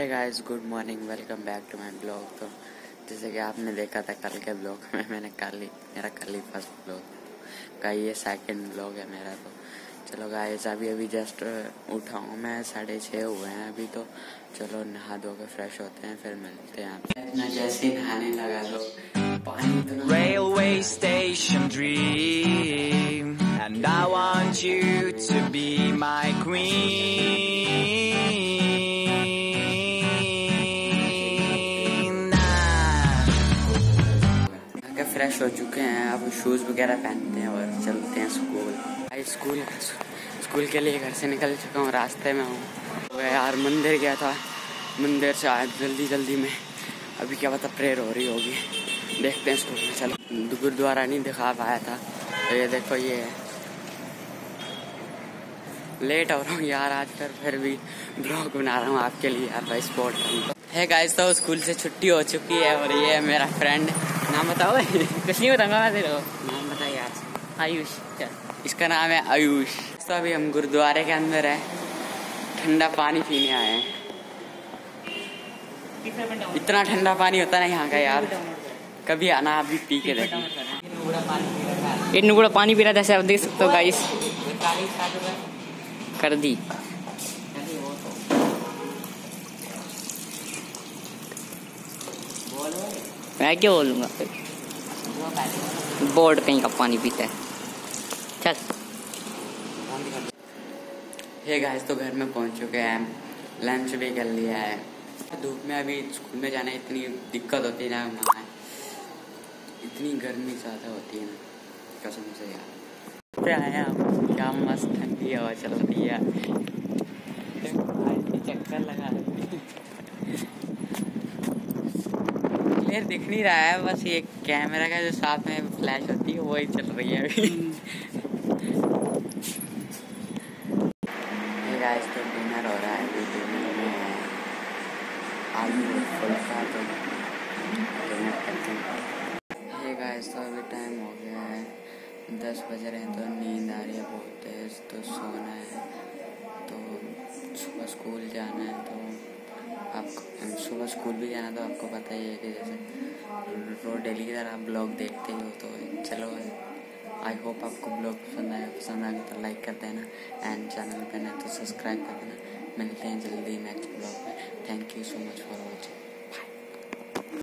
है guys good morning welcome back to my blog तो जैसे कि आपने देखा था कल के ब्लॉग में मैंने कल ही मेरा कल ही फ़र्स्ट ब्लॉग का ये सेकंड ब्लॉग है मेरा तो। चलो गाइस अभी अभी जस्ट उठा हूँ मैं साढ़े छः हुए हैं अभी तो। चलो नहा धो के फ्रेश होते हैं फिर मिलते हैं आपसे जैसे ही नहाने लगा पानी तो Railway station dream, and I want you to be my fresh हो चुके हैं। अब शूज़ वगैरह पहनते हैं और चलते हैं स्कूल भाई स्कूल स्कूल के लिए घर से निकल चुका हूँ, रास्ते में हूँ। तो यार, मंदिर गया था। मंदिर से आया जल्दी जल्दी में। अभी क्या पता प्रेयर हो रही होगी। देखते हैं स्कूल में चलो गुरुद्वारा नहीं दिखा पाया था। तो ये देखो ये। है लेट हो रहा हूँ यार, आज कर फिर भी ब्लॉग बना रहा हूँ आपके लिए यार भाई स्पोर्ट है गाइस तो स्कूल से छुट्टी हो चुकी है और ये है मेरा फ्रेंड नाम बताओ कुछ नहीं बताऊँगा मैं तेरे को नाम बताइए आज आयुष क्या इसका नाम है आयुष तो अभी हम गुरुद्वारे के अंदर है ठंडा पानी पीने आए हैं इतना ठंडा पानी होता ना यहाँ का यार कभी आना अभी पी के देखना ये नुगड़ा पानी पी रहा था जैसे आप देख सकते हो गाइस कर दी मैं क्या बोलूँगा? बोर्ड कहीं का पानी पीता है। चल। हे गाइस तो घर में पहुँच चुके हैं। लंच भी कर लिया है। धूप में अभी स्कूल में जाना इतनी दिक्कत होती है ना वहाँ। इतनी गर्मी ज़्यादा होती है। ना कसम से यार। पे हम। क्या मस्त ठंडी हवा चल रही है। चक्कर लगा क्लियर दिख नहीं रहा है, बस ये कैमरा का जो साथ में फ्लैश होती है, वही चल रही है अभी। गाइस तो डिनर हो रहा है, अभी डिनर में आलू फुल्का तो डिनर करते हैं। ये गाइस तो अभी टाइम हो गया है, दस बज रहे हैं तो नींद आ रही है बहुत तेज तो सोना है तो सुबह स्कूल जाना है तो आप सुबह स्कूल भी जाना तो आपको पता ही है कि जैसे रोज डेली की तरह ब्लॉग देखते ही तो चलो आई होप आपको ब्लॉग पसंद आया। पसंद आएगा तो लाइक कर देना एंड चैनल पर ना तो सब्सक्राइब कर देना। मिलते हैं जल्दी नेक्स्ट ब्लॉग में thank you so much for watching